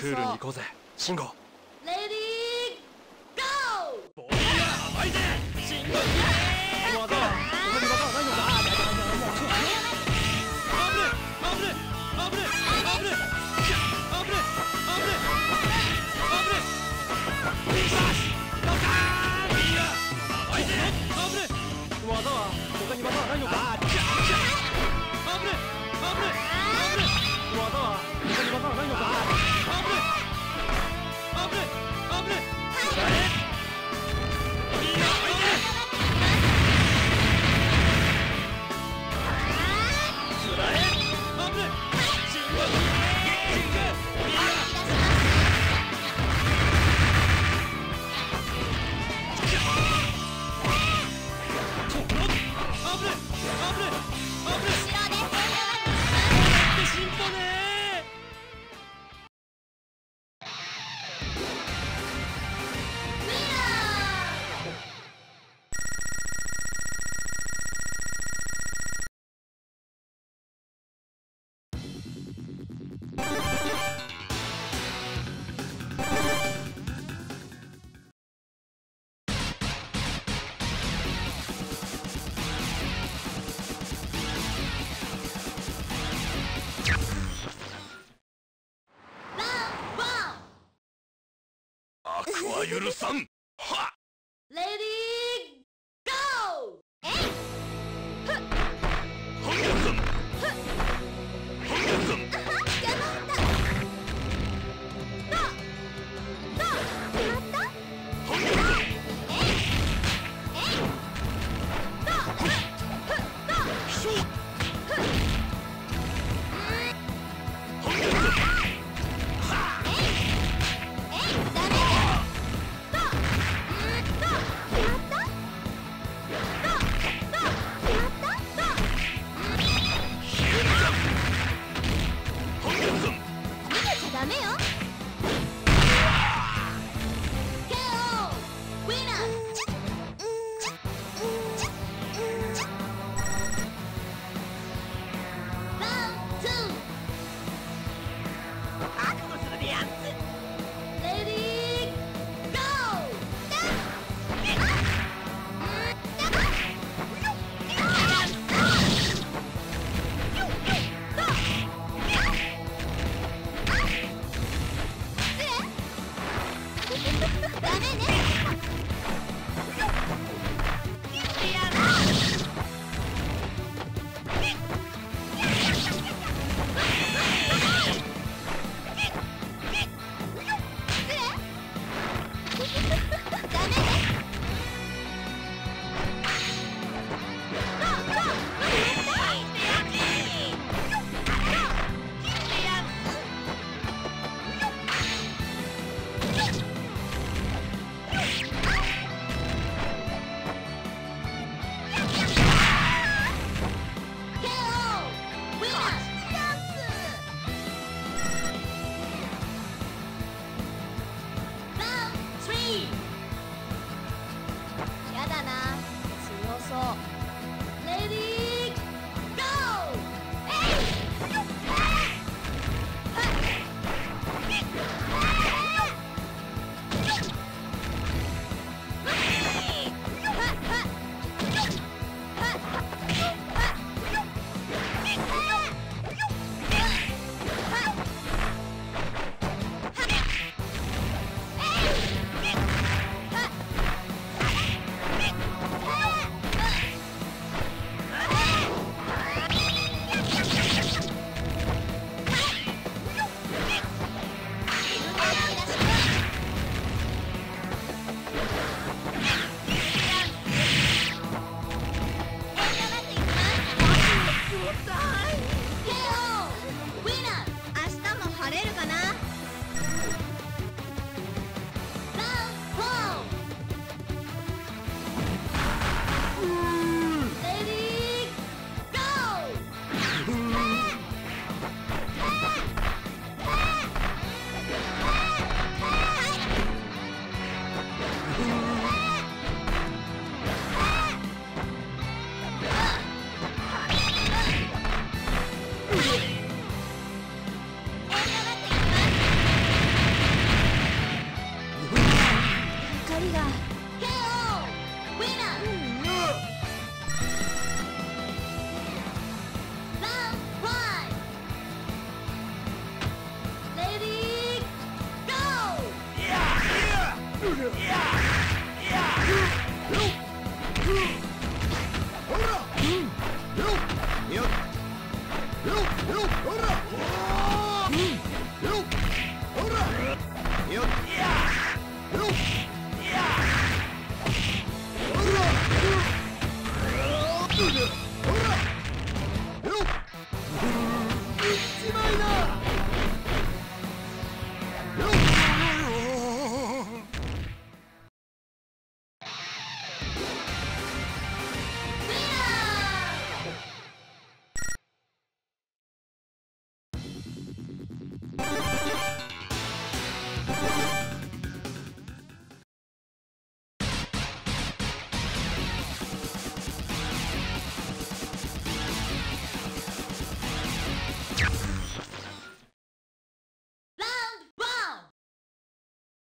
クールに行こうぜ。慎吾許さん。 감사합니다.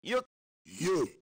You. You.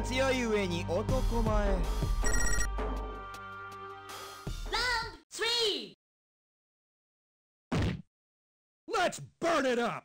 が強い上に男前ラウンド 3! Let's burn it up!